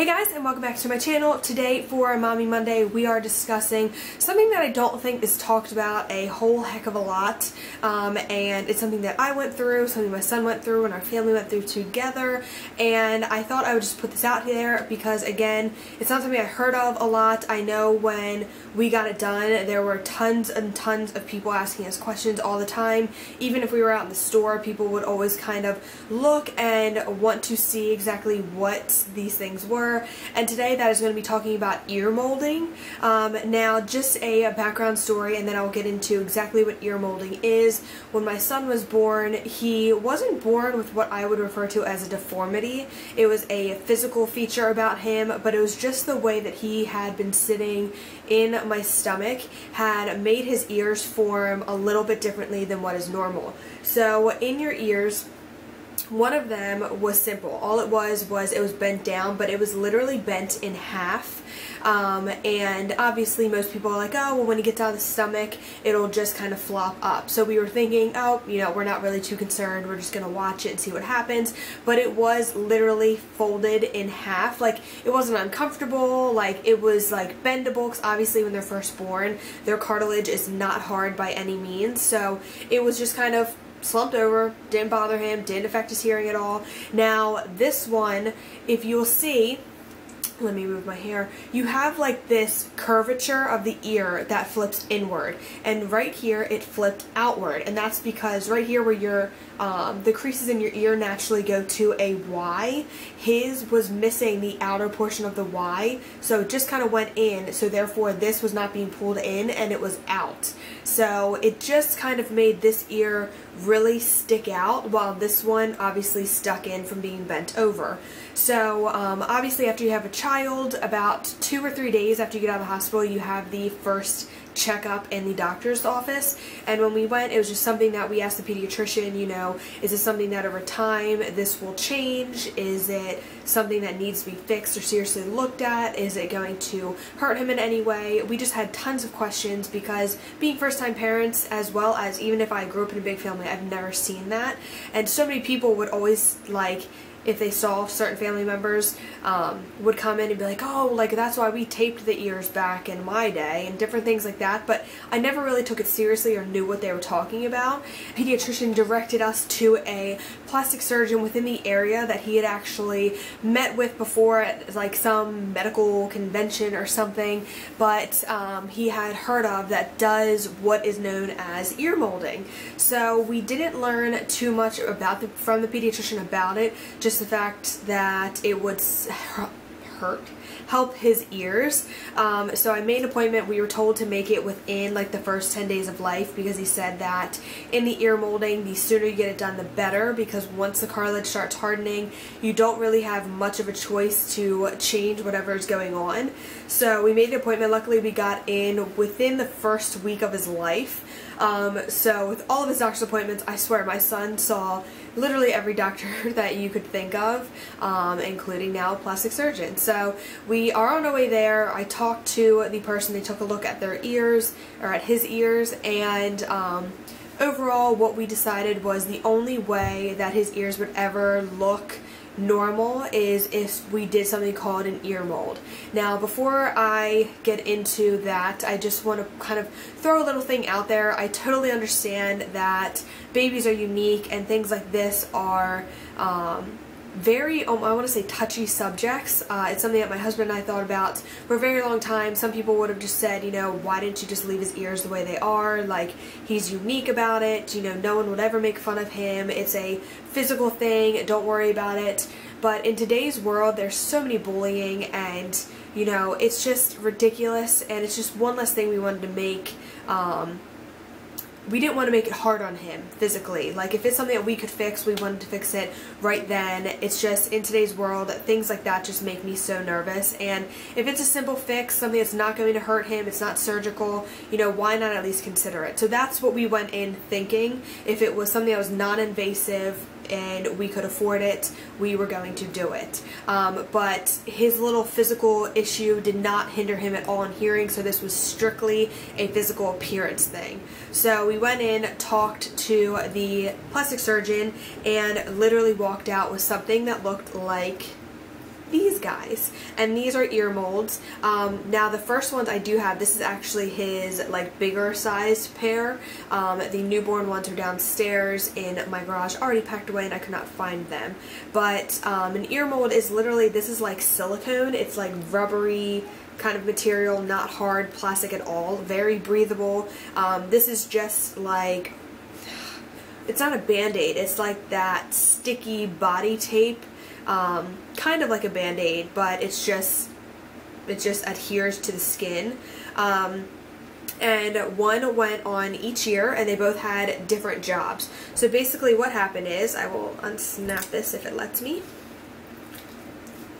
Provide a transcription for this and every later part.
Hey guys and welcome back to my channel. Today for Mommy Monday we are discussing something that I don't think is talked about a whole heck of a lot um, and it's something that I went through, something my son went through and our family went through together and I thought I would just put this out there because again it's not something I heard of a lot. I know when we got it done there were tons and tons of people asking us questions all the time. Even if we were out in the store people would always kind of look and want to see exactly what these things were and today that is going to be talking about ear molding. Um, now just a, a, background story and then I'll get into exactly what ear molding is. When my son was born he wasn't born with what I would refer to as a deformity. It was a physical feature about him but it was just the way that he had been sitting in my stomach had made his ears form a little bit differently than what is normal. So in your ears one of them was simple. All it was was it was bent down, but it was literally bent in half. Um, and obviously most people are like, oh, well when it gets out of the stomach, it'll just kind of flop up. So we were thinking, oh, you know, we're not really too concerned. We're just going to watch it and see what happens. But it was literally folded in half. Like, it wasn't uncomfortable. Like, it was, like, bendable because obviously when they're first born, their cartilage is not hard by any means. So it was just kind of slumped over, didn't bother him, didn't affect his hearing at all. Now, this one, if you'll see, let me move my hair, you have like this curvature of the ear that flips inward. And right here, it flipped outward. And that's because right here where your, um, the creases in your ear naturally go to a Y, his was missing the outer portion of the Y. So it just kind of went in. So therefore this was not being pulled in and it was out. So it just kind of made this ear really stick out while this one obviously stuck in from being bent over. So um, obviously after you have a child, about two or three days after you get out of the hospital, you have the first checkup in the doctor's office. And when we went, it was just something that we asked the pediatrician, you know, is this something that over time this will change? Is it something that needs to be fixed or seriously looked at? Is it going to hurt him in any way? We just had tons of questions because being first-time parents, as well as even if I grew up in a big family, I've never seen that. And so many people would always like if they saw certain family members um, would come in and be like, oh, like that's why we taped the ears back in my day and different things like that. But I never really took it seriously or knew what they were talking about. pediatrician directed us to a plastic surgeon within the area that he had actually met with before at like some medical convention or something. But um, he had heard of that does what is known as ear molding. So we didn't learn too much about the, from the pediatrician about it. Just just the fact that it would hurt help his ears. Um, so I made an appointment. We were told to make it within like the first 10 days of life because he said that in the ear molding the sooner you get it done the better because once the cartilage starts hardening you don't really have much of a choice to change whatever is going on. So we made an appointment. Luckily we got in within the first week of his life. Um, so with all of his doctor's appointments I swear my son saw literally every doctor that you could think of, um, including now a plastic surgeon. So we are on our way there. I talked to the person, they took a look at their ears, or at his ears, and um, overall what we decided was the only way that his ears would ever look normal is if we did something called an ear mold. Now before I get into that I just want to kind of throw a little thing out there. I totally understand that babies are unique and things like this are um, very, um, I want to say touchy subjects. Uh, it's something that my husband and I thought about for a very long time. Some people would have just said, you know, why didn't you just leave his ears the way they are? Like, he's unique about it. You know, no one would ever make fun of him. It's a physical thing. Don't worry about it. But in today's world, there's so many bullying and, you know, it's just ridiculous. And it's just one less thing we wanted to make um, we didn't want to make it hard on him physically. Like if it's something that we could fix, we wanted to fix it right then. It's just in today's world, things like that just make me so nervous. And if it's a simple fix, something that's not going to hurt him, it's not surgical, you know, why not at least consider it? So that's what we went in thinking. If it was something that was non-invasive, and we could afford it, we were going to do it. Um, but his little physical issue did not hinder him at all in hearing, so this was strictly a physical appearance thing. So we went in, talked to the plastic surgeon, and literally walked out with something that looked like these guys. And these are ear molds. Um, now the first ones I do have, this is actually his like bigger sized pair. Um, the newborn ones are downstairs in my garage, already packed away and I could not find them. But um, an ear mold is literally, this is like silicone. It's like rubbery kind of material, not hard plastic at all, very breathable. Um, this is just like, it's not a band-aid, it's like that sticky body tape um, kind of like a band-aid, but it's just, it just adheres to the skin. Um, and one went on each year and they both had different jobs. So basically what happened is, I will unsnap this if it lets me,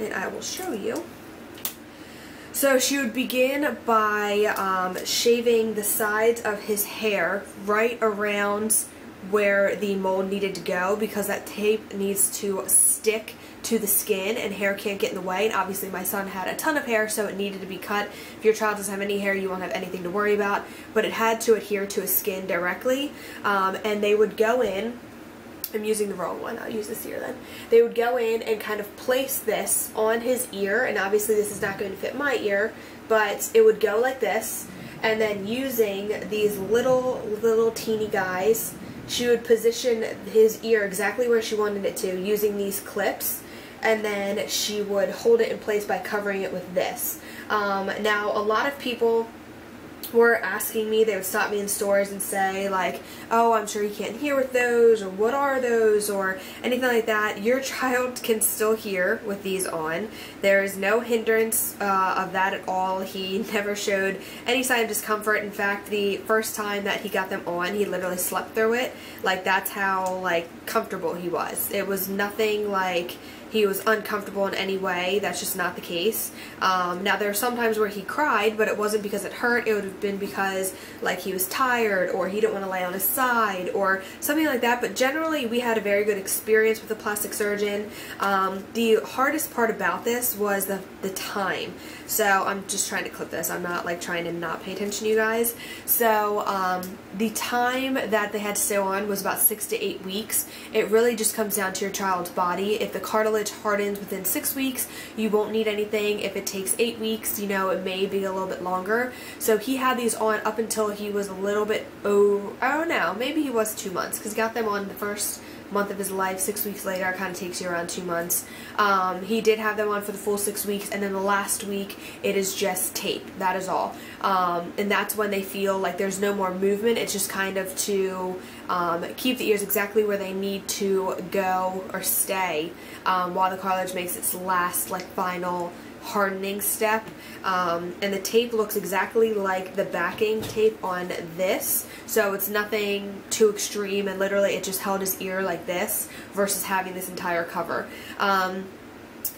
and I will show you. So she would begin by um, shaving the sides of his hair right around where the mold needed to go because that tape needs to stick to the skin and hair can't get in the way and obviously my son had a ton of hair so it needed to be cut. If your child doesn't have any hair you won't have anything to worry about but it had to adhere to his skin directly um, and they would go in I'm using the wrong one. I'll use this ear then. They would go in and kind of place this on his ear, and obviously this is not going to fit my ear, but it would go like this, and then using these little, little teeny guys, she would position his ear exactly where she wanted it to using these clips, and then she would hold it in place by covering it with this. Um, now, a lot of people were asking me, they would stop me in stores and say like, oh, I'm sure you can't hear with those, or what are those, or anything like that. Your child can still hear with these on. There is no hindrance uh, of that at all. He never showed any sign of discomfort. In fact, the first time that he got them on, he literally slept through it. Like, that's how, like, comfortable he was. It was nothing like he was uncomfortable in any way. That's just not the case. Um, now, there are some times where he cried, but it wasn't because it hurt. It would have been because, like, he was tired or he didn't want to lay on his side or something like that. But generally, we had a very good experience with the plastic surgeon. Um, the hardest part about this was the, the time. So, I'm just trying to clip this. I'm not, like, trying to not pay attention to you guys. So, um, the time that they had to stay on was about six to eight weeks. It really just comes down to your child's body. If the cartilage cartilage hardens within six weeks, you won't need anything. If it takes eight weeks, you know, it may be a little bit longer. So he had these on up until he was a little bit, oh, I don't know, maybe he was two months because he got them on the first month of his life. Six weeks later, it kind of takes you around two months. Um, he did have them on for the full six weeks, and then the last week, it is just tape. That is all. Um, and that's when they feel like there's no more movement. It's just kind of to um, keep the ears exactly where they need to go or stay um, while the cartilage makes its last, like, final hardening step um, and the tape looks exactly like the backing tape on this. So it's nothing too extreme and literally it just held his ear like this versus having this entire cover. Um,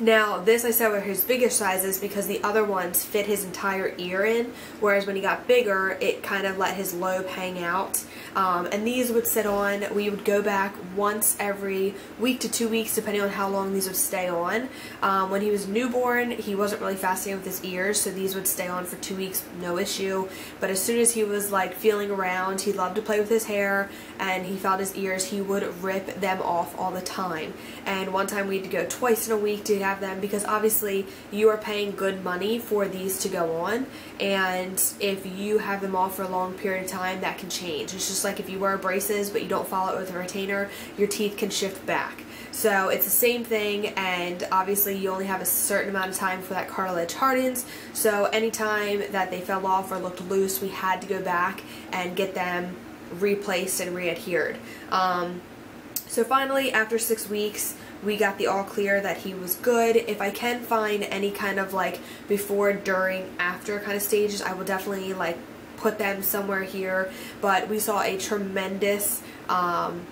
now, this I said were his biggest sizes because the other ones fit his entire ear in, whereas when he got bigger, it kind of let his lobe hang out. Um, and these would sit on, we would go back once every week to two weeks, depending on how long these would stay on. Um, when he was newborn, he wasn't really fascinated with his ears, so these would stay on for two weeks, no issue. But as soon as he was like feeling around, he loved to play with his hair, and he felt his ears, he would rip them off all the time. And one time we had to go twice in a week to have them because obviously you are paying good money for these to go on and if you have them off for a long period of time that can change. It's just like if you wear braces but you don't follow it with a retainer your teeth can shift back. So it's the same thing and obviously you only have a certain amount of time for that cartilage hardens so anytime that they fell off or looked loose we had to go back and get them replaced and readhered. Um, so finally after six weeks we got the all clear that he was good. If I can find any kind of like before, during, after kind of stages, I will definitely like put them somewhere here. But we saw a tremendous um,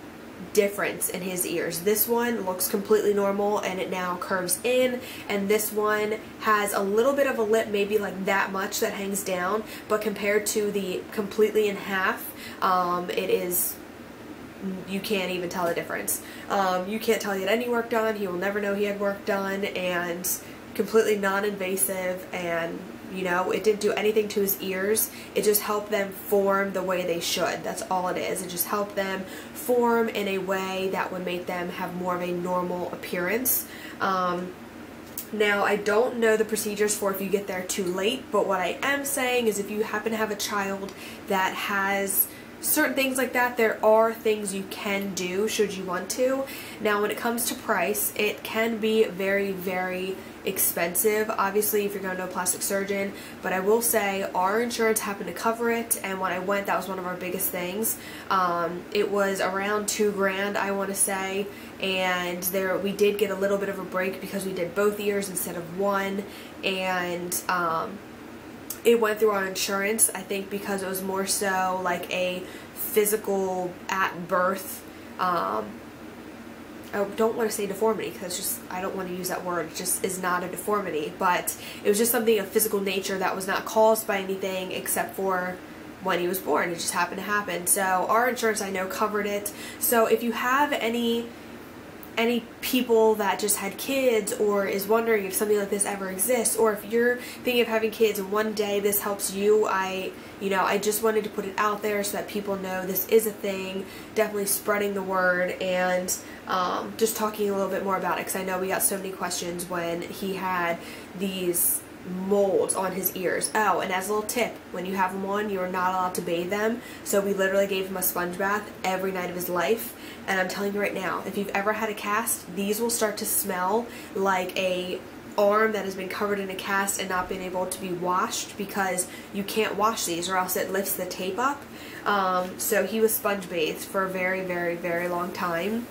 difference in his ears. This one looks completely normal and it now curves in and this one has a little bit of a lip, maybe like that much that hangs down, but compared to the completely in half, um, it is you can't even tell the difference. Um, you can't tell he had any work done, he will never know he had work done, and completely non-invasive, and, you know, it didn't do anything to his ears. It just helped them form the way they should. That's all it is. It just helped them form in a way that would make them have more of a normal appearance. Um, Now, I don't know the procedures for if you get there too late, but what I am saying is if you happen to have a child that has certain things like that, there are things you can do should you want to. Now, when it comes to price, it can be very, very expensive, obviously, if you're going to a plastic surgeon, but I will say our insurance happened to cover it, and when I went, that was one of our biggest things. Um, it was around two grand, I want to say, and there we did get a little bit of a break because we did both ears instead of one, and um, it went through our insurance, I think because it was more so like a physical at birth um, I don't want to say deformity because just I don't want to use that word. It just is not a deformity, but it was just something of physical nature that was not caused by anything except for when he was born. It just happened to happen. So our insurance I know covered it. So if you have any any people that just had kids or is wondering if something like this ever exists or if you're thinking of having kids and one day this helps you I you know I just wanted to put it out there so that people know this is a thing. Definitely spreading the word and um, just talking a little bit more about it because I know we got so many questions when he had these molds on his ears. Oh, and as a little tip, when you have them on, you are not allowed to bathe them. So we literally gave him a sponge bath every night of his life. And I'm telling you right now, if you've ever had a cast, these will start to smell like a arm that has been covered in a cast and not been able to be washed because you can't wash these or else it lifts the tape up. Um, so he was sponge bathed for a very, very, very long time.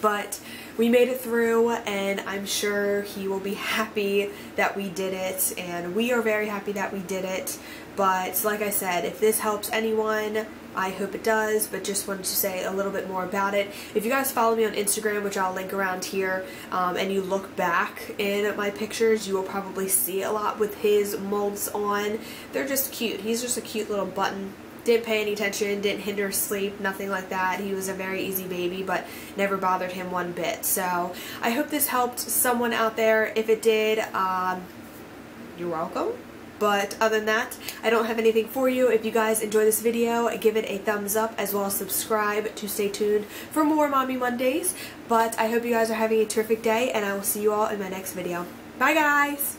But we made it through and I'm sure he will be happy that we did it and we are very happy that we did it but like I said if this helps anyone I hope it does, but just wanted to say a little bit more about it. If you guys follow me on Instagram, which I'll link around here, um, and you look back in my pictures, you will probably see a lot with his molds on. They're just cute. He's just a cute little button didn't pay any attention, didn't hinder sleep, nothing like that. He was a very easy baby, but never bothered him one bit. So I hope this helped someone out there. If it did, um, you're welcome. But other than that, I don't have anything for you. If you guys enjoy this video, give it a thumbs up as well as subscribe to stay tuned for more Mommy Mondays. But I hope you guys are having a terrific day and I will see you all in my next video. Bye guys!